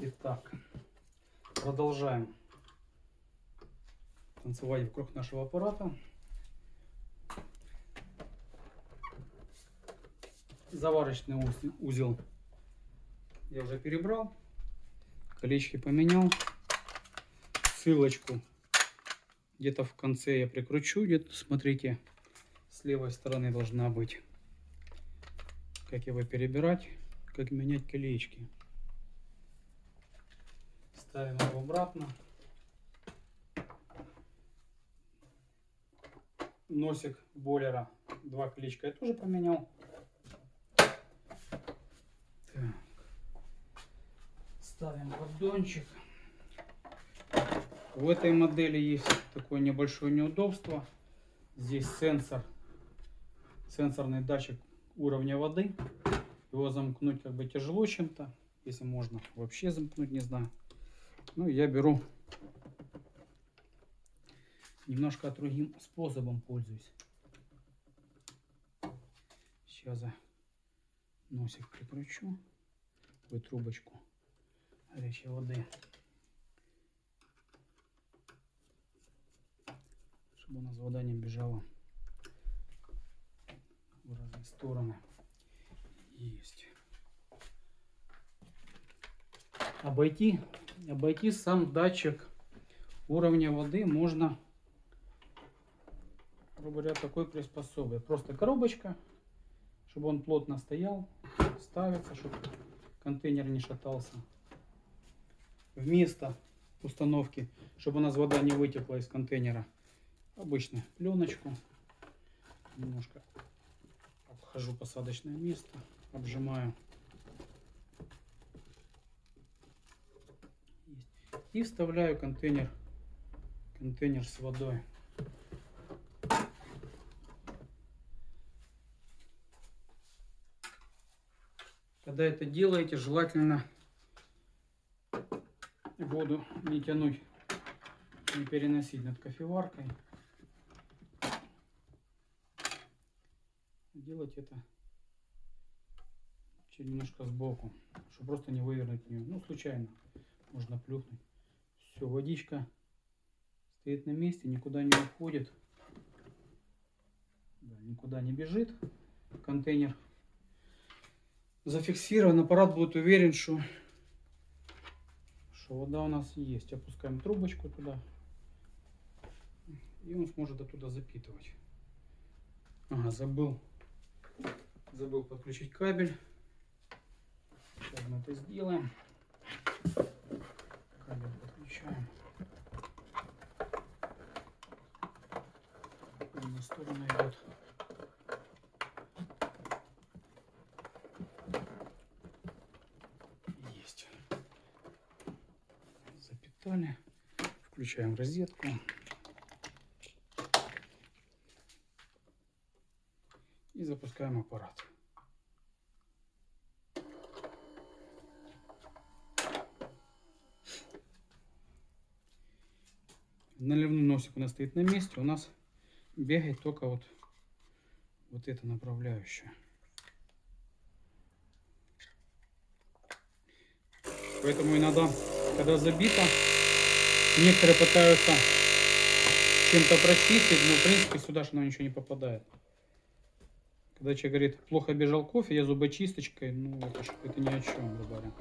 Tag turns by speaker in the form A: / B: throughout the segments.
A: Итак, продолжаем танцевать вокруг нашего аппарата. Заварочный уз- узел я уже перебрал. Колечки поменял. Ссылочку где-то в конце я прикручу. Где-то, смотрите, с левой стороны должна быть. Как его перебирать, как менять колечки. Ставим его обратно. Носик бойлера. Два колечка я тоже поменял. Так. Ставим поддончик. В этой модели есть такое небольшое неудобство. Здесь сенсор, сенсорный датчик уровня воды. Его замкнуть как бы тяжело чем-то. Если можно вообще замкнуть, не знаю. Ну, я беру немножко другим способом пользуюсь. Сейчас я носик прикручу. Ой, трубочку горячей воды. Чтобы у нас вода не бежала в разные стороны. Есть. Обойти, обойти сам датчик уровня воды можно, грубо говоря, такой приспособой. Просто коробочка, чтобы он плотно стоял, ставится, чтобы контейнер не шатался. Вместо установки, чтобы у нас вода не вытекла из контейнера, обычно пленочку. Немножко обхожу посадочное место, обжимаю. Есть. И вставляю контейнер, контейнер с водой. Когда это делаете, желательно воду не тянуть, не переносить над кофеваркой. Делать это немножко сбоку, чтобы просто не вывернуть ее. Ну, случайно можно плюхнуть. Все, водичка стоит на месте, никуда не уходит. Да, никуда не бежит. Контейнер зафиксирован. Аппарат будет уверен, что, что вода у нас есть. Опускаем трубочку туда. И он сможет оттуда запитывать. Ага, забыл. Забыл подключить кабель. Сейчас мы это сделаем. Кабель подключаем. Он на сторону идет. Есть. Запитали. Включаем розетку. И запускаем аппарат. Наливной носик у нас стоит на месте. У нас бегает только вот, вот эта направляющая. Поэтому иногда, когда забито, некоторые пытаются чем-то прочистить, но в принципе сюда же оно ничего не попадает. Когда человек говорит, плохо бежал кофе, я зубочисточкой, ну это, это ни о чем, говоря.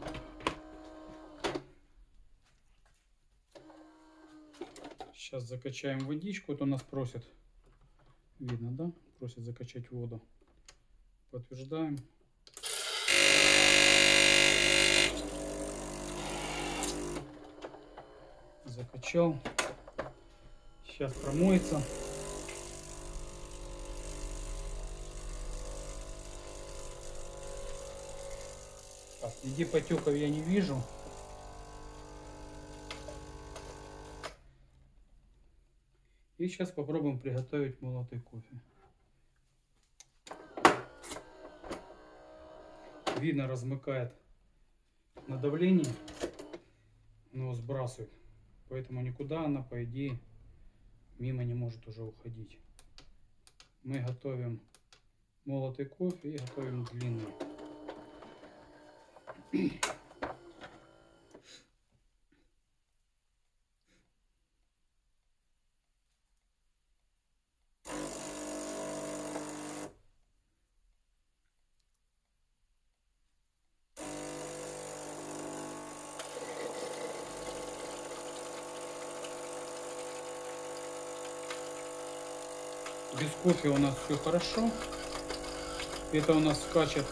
A: Сейчас закачаем водичку. Вот он нас просит. Видно, да? Просит закачать воду. Подтверждаем. Закачал. Сейчас промоется. Так, иди потеков я не вижу. Сейчас попробуем приготовить молотый кофе. Видно, размыкает на давлении, но сбрасывает. Поэтому никуда она, по идее, мимо не может уже уходить. Мы готовим молотый кофе и готовим длинный. Без кофе у нас все хорошо. Это у нас скачет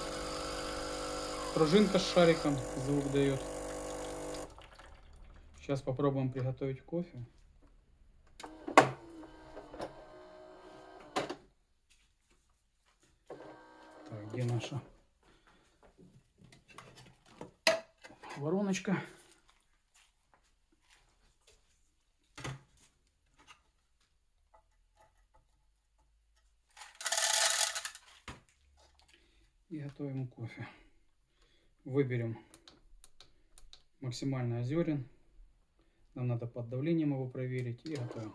A: пружинка с шариком, звук дает. Сейчас попробуем приготовить кофе. Так, где наша вороночка? И готовим кофе. Выберем максимально озерен. Нам надо под давлением его проверить и готовим.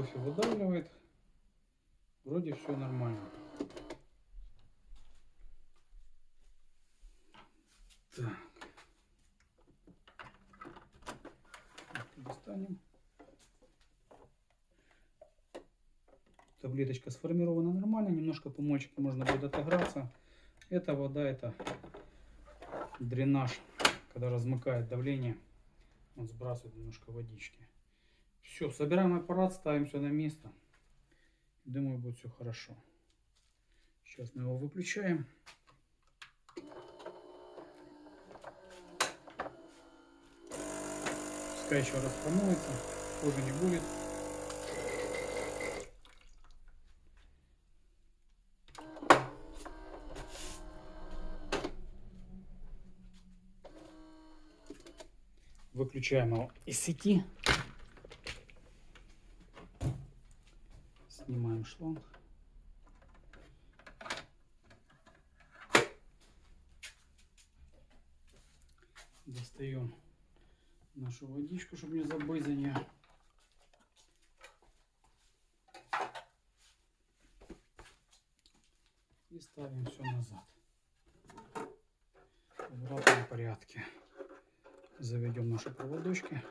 A: Кофе выдавливает. Вроде все нормально. Так. Достанем. Таблеточка сформирована нормально. Немножко помольчика можно будет отограться. Это вода, это дренаж. Когда размыкает давление, он сбрасывает немножко водички. Все, собираем аппарат, ставим все на место. Думаю, будет все хорошо. Сейчас мы его выключаем. Пускай еще раз промоется, хуже не будет. Выключаем его из сети. Снимаем шланг. Достаем нашу водичку, чтобы не забыть за нее. И ставим все назад. В обратном порядке. Заведем наши проводочки,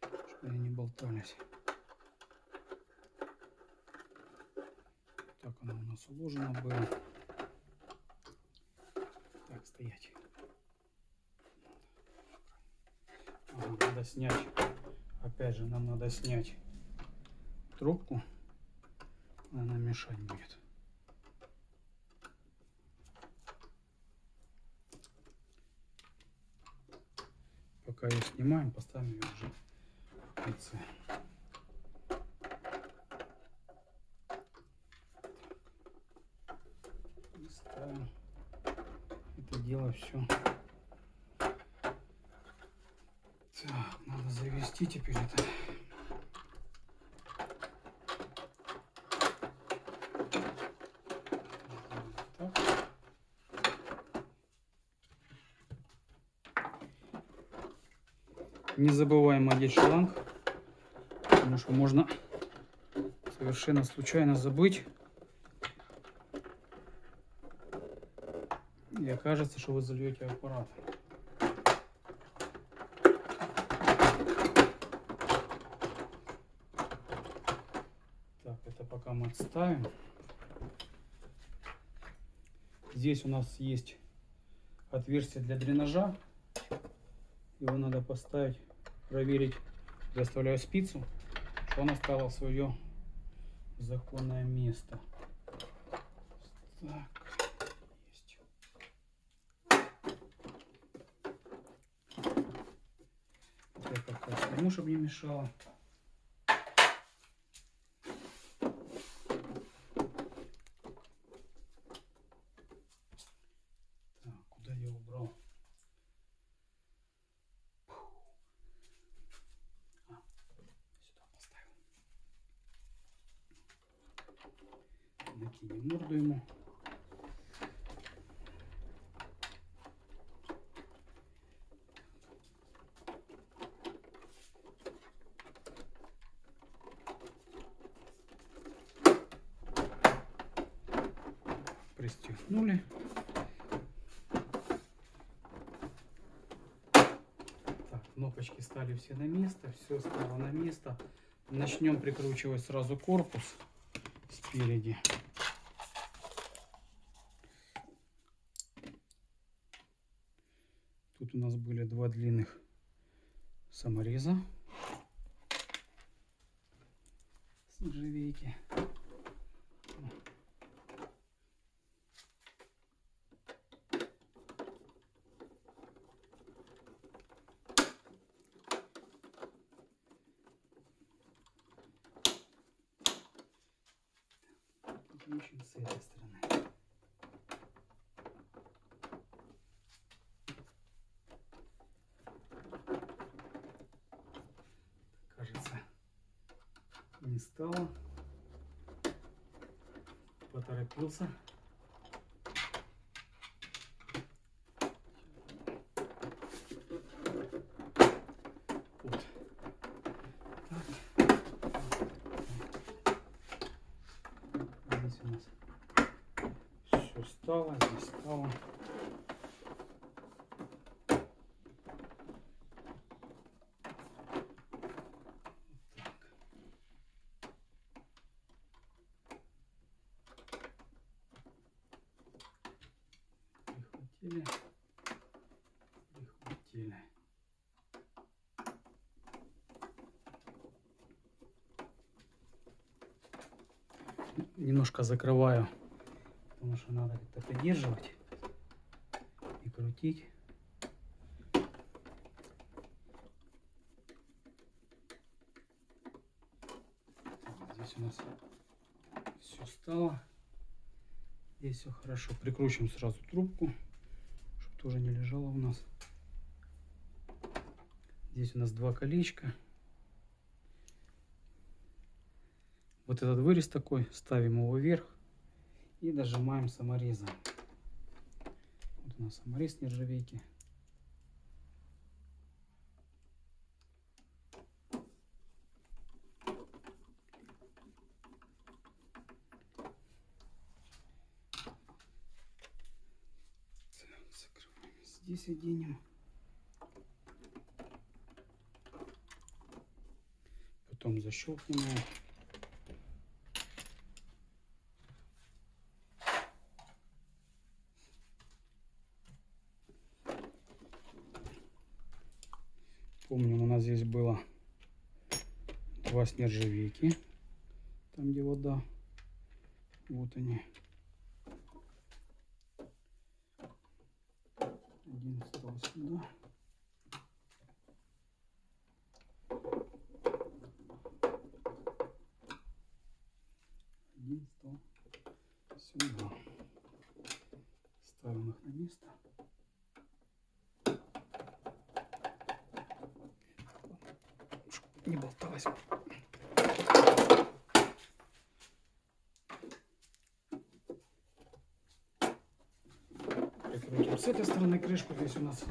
A: чтобы они не болтались. Так оно у нас уложено было. Так, стоять. Ага, надо снять. Опять же, нам надо снять трубку. Она мешать будет. Пока ее снимаем, поставим ее уже в конце. И ставим это дело все. Так, надо завести теперь это. Не забываем одеть шланг, потому что можно совершенно случайно забыть. И окажется, что вы зальете аппарат. Так, это пока мы отставим. Здесь у нас есть отверстие для дренажа. Его надо поставить, проверить. Я оставляю спицу, что она стала в свое законное место. Так, есть. Это чтобы не мешало. Так, куда я убрал? А, сюда поставил. Накинем морду ему. пристегнули. Так, кнопочки стали все на место, все стало на место. Начнем прикручивать сразу корпус спереди. Тут у нас были два длинных самореза с нержавейки. Включим с этой стороны. Кажется, не стало. Поторопился. Вот. Так. Здесь у нас все стало, здесь стало. Вот так. Прихватили. Прихватили. Немножко закрываю, потому что надо как-то придерживать и крутить. Здесь у нас все стало. Здесь все хорошо. Прикручиваем сразу трубку, чтобы тоже не лежало у нас. Здесь у нас два колечка. Вот этот вырез такой, ставим его вверх и дожимаем саморезом. Вот у нас саморез нержавейки. Здесь оденем. Потом защелкнем. Помним, у нас здесь было два с нержавейки. Там, где вода. Вот они. Один стал сюда. Один стал сюда. Ставим их на место. Не. Прикрутим с этой стороны крышку. Здесь у нас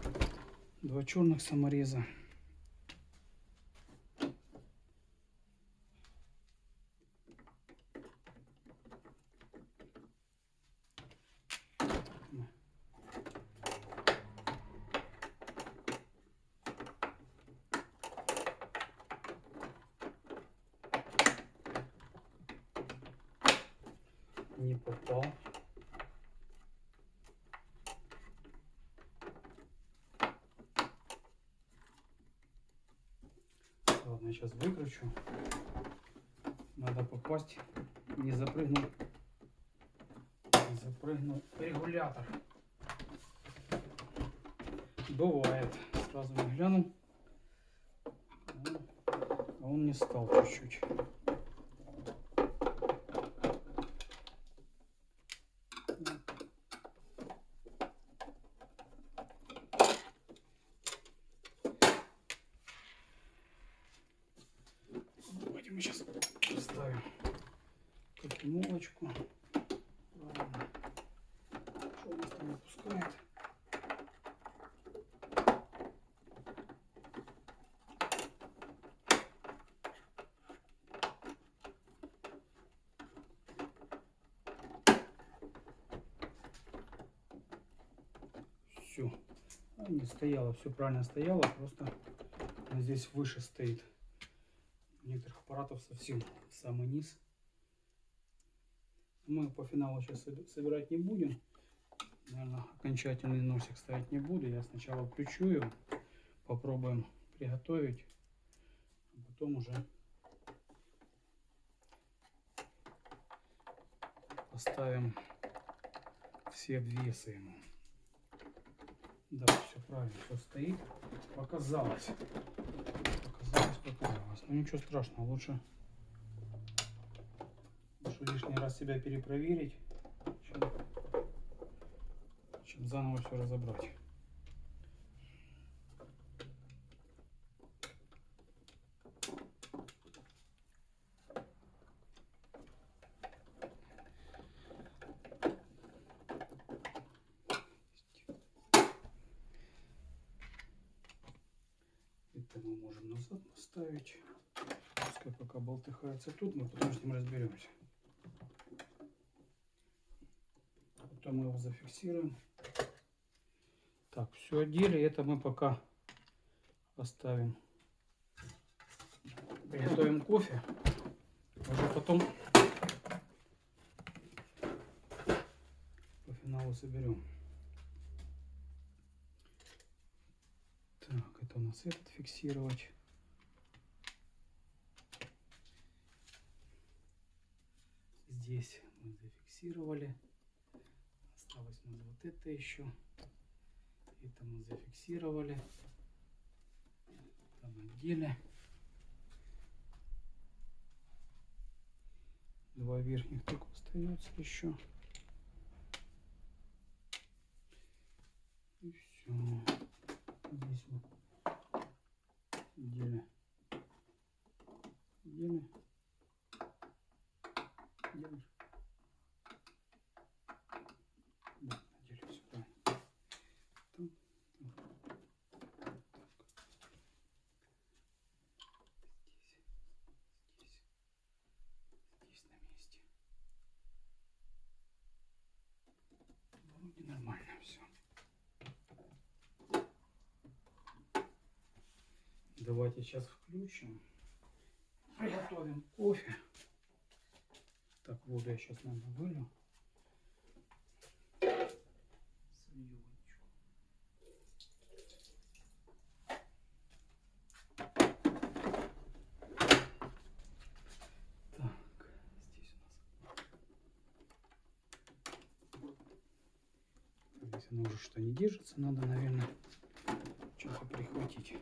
A: два черных самореза. Не попал. Ладно, сейчас выкручу. Надо попасть. Не запрыгнул. Не запрыгнул регулятор. Бывает. Сразу глянул. А он не стал чуть-чуть. Давайте мы сейчас поставим кофемолочку. Что у нас там не пускает? все. Не стояло, все правильно стояло, просто здесь выше стоит. Аппаратов совсем в самый низ. Мы по финалу сейчас собирать не будем. Наверное, окончательный носик ставить не буду. Я сначала включу ее, попробуем приготовить, а потом уже поставим все обвесы ему. Да, все правильно, все стоит. Показалось. Показалось. Ну ничего страшного, лучше, лучше лишний раз себя перепроверить, чем, чем заново все разобрать. Это мы можем назад поставить. Пускай пока болтыхается тут, мы потом с ним разберемся. Потом мы его зафиксируем. Так, все одели. Это мы пока оставим. Приготовим кофе. Уже потом по финалу соберем. Так, это у нас этот фиксировать. Здесь мы зафиксировали. Осталось у нас вот это еще. Это мы зафиксировали. Там отделе. Два верхних только остается еще. И все. Здесь вот отделе. Отделе. Делаешь? Да, отделе все правильно. Там, там. Так. Здесь. Здесь. Здесь на месте. Вроде нормально все. Давайте сейчас включим. Приготовим кофе. Так, воду я сейчас, наверное, у нас. Здесь оно уже что не держится, надо, наверное, что-то прихватить.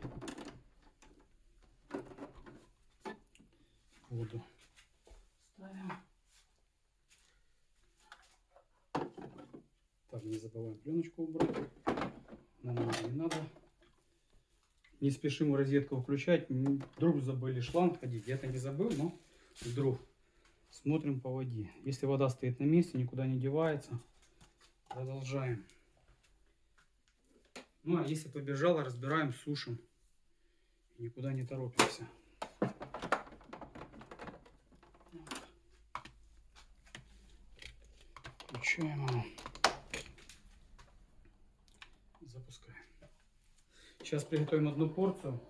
A: Воду ставим. Так, не забываем пленочку убрать. Нам не надо. Не спешим розетку включать. Вдруг забыли шланг ходить. Я-то не забыл, но вдруг. Смотрим по воде. Если вода стоит на месте, никуда не девается, продолжаем. Ну, а если побежала, разбираем, сушим. Никуда не торопимся. Его. Запускаем. Сейчас приготовим одну порцию.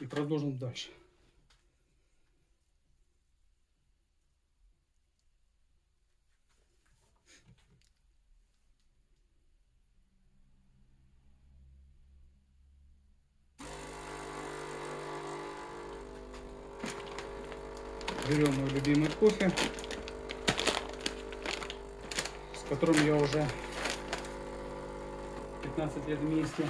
A: И продолжим дальше. Берем мой любимый кофе, которым я уже 15 лет вместе.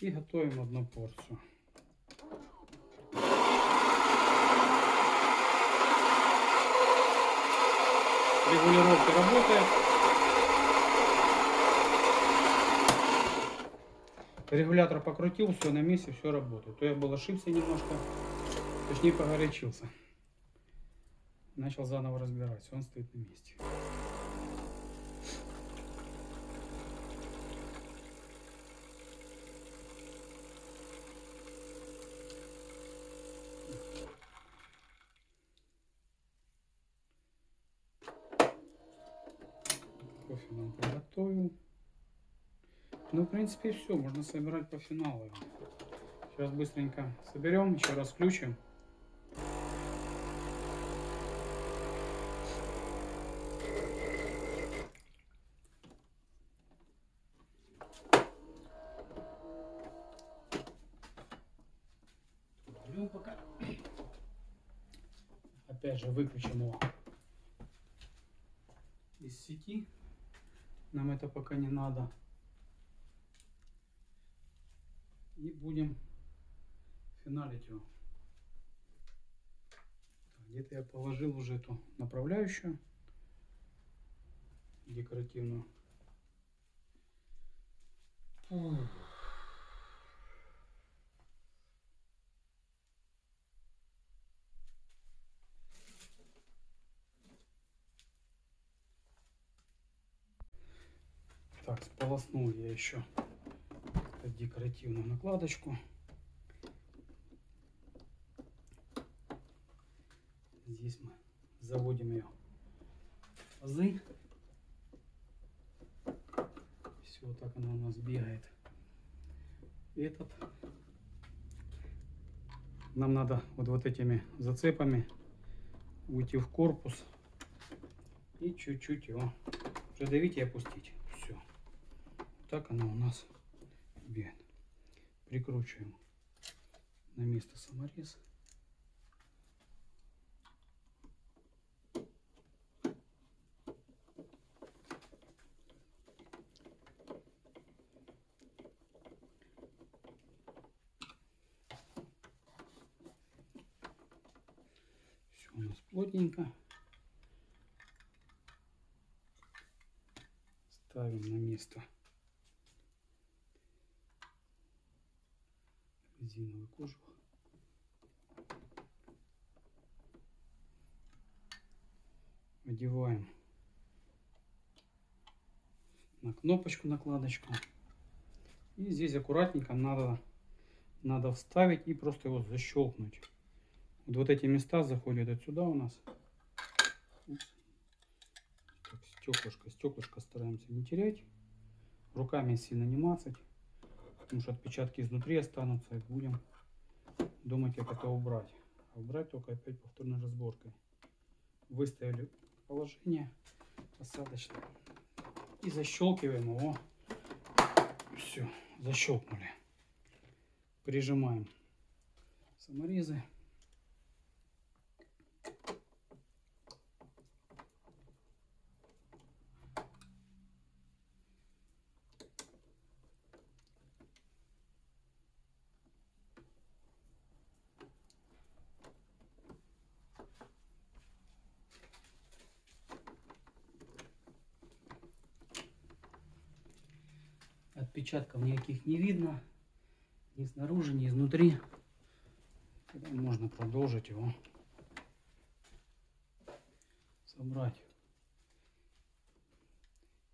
A: И готовим одну порцию. Работает. Регулятор покрутил, все на месте, все работает. То я был ошибся немножко, точнее погорячился. Начал заново разбирать, он стоит на месте. приготовил. Ну, в принципе, все. Можно собирать по финалу. Сейчас быстренько соберем, еще раз включим. Берем пока. Опять же, выключим его из сети. Нам это пока не надо. И будем финалить его. Где-то я положил уже эту направляющую декоративную. Фух. Так, сполоснул я еще декоративную накладочку. Здесь мы заводим ее в азы. Все, вот так она у нас бегает. Этот нам надо вот, вот этими зацепами уйти в корпус и чуть-чуть его придавить и опустить. Все. Так она у нас. Прикручиваем на место саморез. Все у нас плотненько. Ставим на место резиновый кожух. Одеваем на кнопочку накладочку. И здесь аккуратненько надо, надо вставить и просто его защелкнуть. Вот, вот эти места заходят отсюда у нас. Так, стеклышко, стеклышко стараемся не терять. Руками сильно не мацать. Потому что отпечатки изнутри останутся и будем думать, как это убрать. А убрать только опять повторной разборкой. Выставили положение посадочное. И защелкиваем его. Все, защелкнули. Прижимаем саморезы. Отпечатков никаких не видно. Ни снаружи, ни изнутри. Тогда можно продолжить его собрать.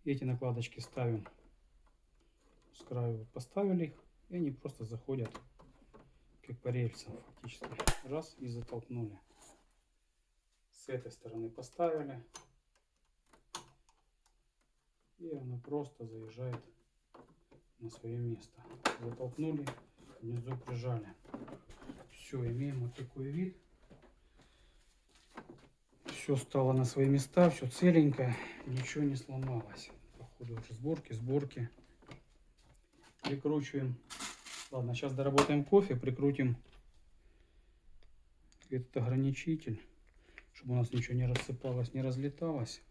A: Эти накладочки ставим с краю. Поставили их, и они просто заходят как по рельсам фактически. Раз и затолкнули. С этой стороны поставили. И она просто заезжает на свое место. Затолкнули, внизу прижали. Все, имеем вот такой вид. Все стало на свои места, все целенькое, ничего не сломалось. По ходу уже сборки, сборки. Прикручиваем. Ладно, сейчас доработаем кофе, прикрутим этот ограничитель, чтобы у нас ничего не рассыпалось, не разлеталось.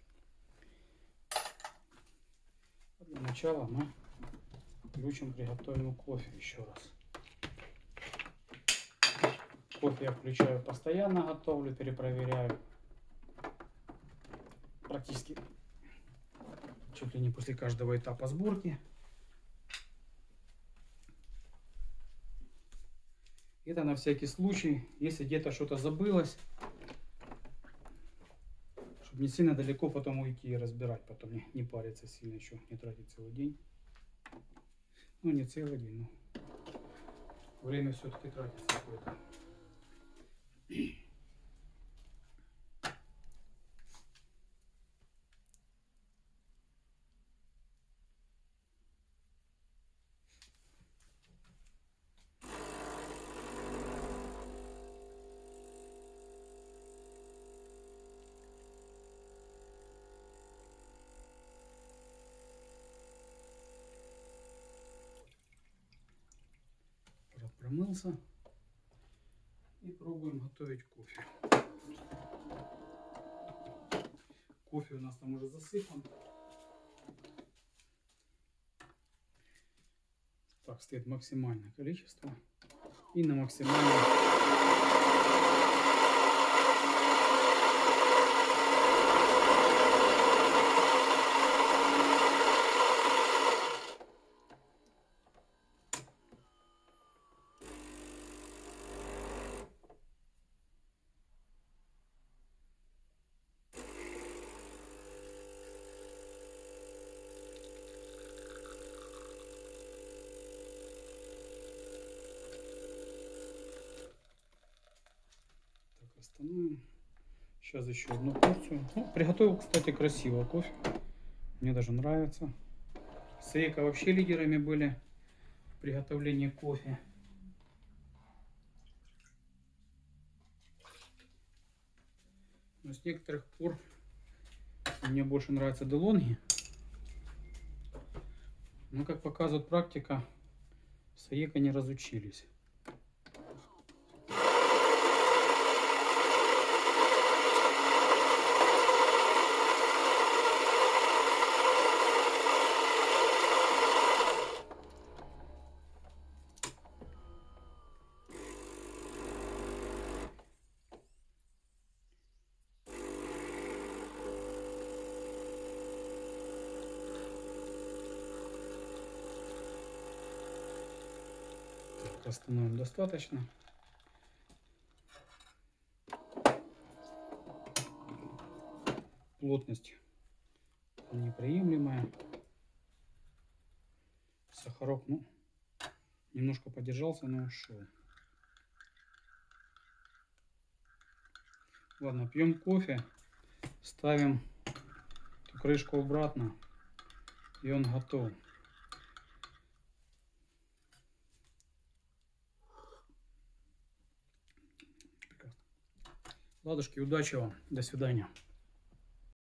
A: Для начала мы включим, приготовим кофе еще раз. Кофе я включаю постоянно, готовлю, перепроверяю. Практически чуть ли не после каждого этапа сборки. Это на всякий случай, если где-то что-то забылось, чтобы не сильно далеко потом уйти и разбирать, потом не, не париться сильно еще, не тратить целый день. Ну, не целый день, но время все-таки тратится какое-то. Разогрелся. И пробуем готовить кофе. Кофе у нас там уже засыпан. Так, стоит максимальное количество. И на максимальном Так, остановим. Сейчас еще одну порцию. Ну, приготовил, кстати, красиво кофе. Мне даже нравится. Сейка вообще лидерами были в приготовлении кофе. Но с некоторых пор мне больше нравятся делонги. Но, как показывает практика, Саека не разучились. Остановим достаточно. Плотность неприемлемая. Сахарок, ну, немножко подержался, но ушел. Ладно, пьем кофе, ставим эту крышку обратно, и он готов. Ладушки, удачи вам. До свидания.